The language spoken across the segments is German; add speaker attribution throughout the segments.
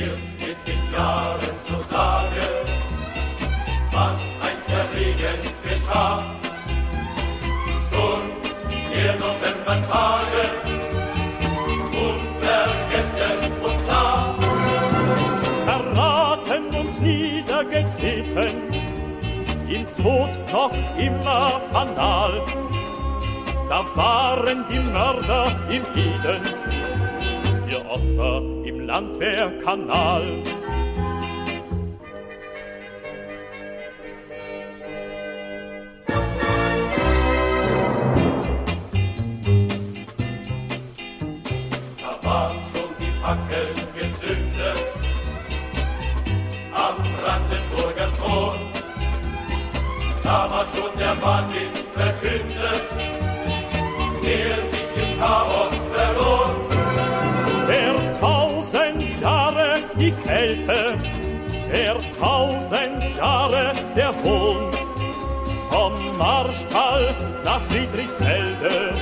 Speaker 1: mir mit den Jahren zu sagen, was einst verwegen geschah. Schon ihr Novembertage, unvergessen und klar. Verraten und niedergetreten, im Tod noch immer fanal. Da waren die Mörder im Frieden, Opfer im Landwehrkanal. Da waren schon die Fackeln gezündet am Brandenburger Tor. Da war schon der Mann verkündet, der sich im Chaos die Kälte, der tausend Jahre der Hohn, vom Marstall nach Friedrichsfelde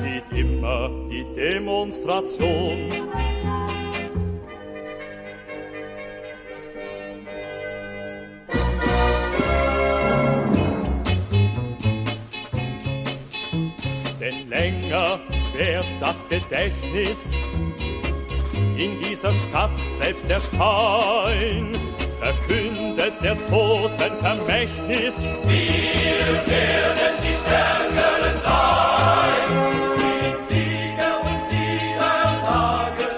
Speaker 1: zieht immer die Demonstration. Denn länger währt das Gedächtnis in dieser Stadt selbst der Stein. Verkündet der Toten Vermächtnis. Wir werden die Stärkeren sein, die Sieger und Niederlagen,